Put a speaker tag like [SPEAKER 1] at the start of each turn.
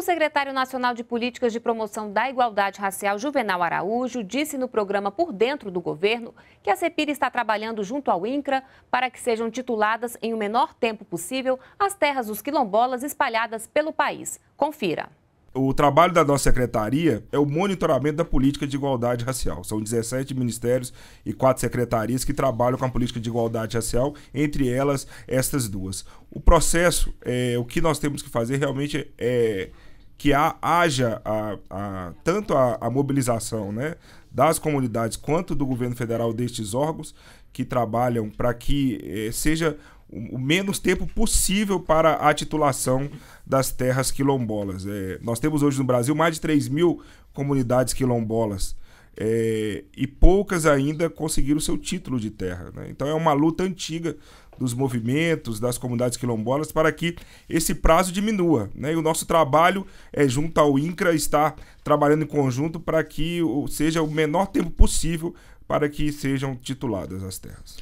[SPEAKER 1] secretário nacional de Políticas de Promoção da Igualdade Racial, Juvenal Araújo, disse no programa Por Dentro do Governo que a CEPIR está trabalhando junto ao INCRA para que sejam tituladas em o menor tempo possível as terras dos quilombolas espalhadas pelo país. Confira.
[SPEAKER 2] O trabalho da nossa secretaria é o monitoramento da política de igualdade racial. São 17 ministérios e quatro secretarias que trabalham com a política de igualdade racial, entre elas estas duas. O processo, é, o que nós temos que fazer realmente é que há, haja a, a, tanto a, a mobilização né, das comunidades quanto do governo federal destes órgãos que trabalham para que é, seja o menos tempo possível para a titulação das terras quilombolas. É, nós temos hoje no Brasil mais de 3 mil comunidades quilombolas é, e poucas ainda conseguiram seu título de terra. Né? Então é uma luta antiga dos movimentos, das comunidades quilombolas, para que esse prazo diminua. Né? E o nosso trabalho é junto ao INCRA estar trabalhando em conjunto para que seja o menor tempo possível para que sejam tituladas as terras.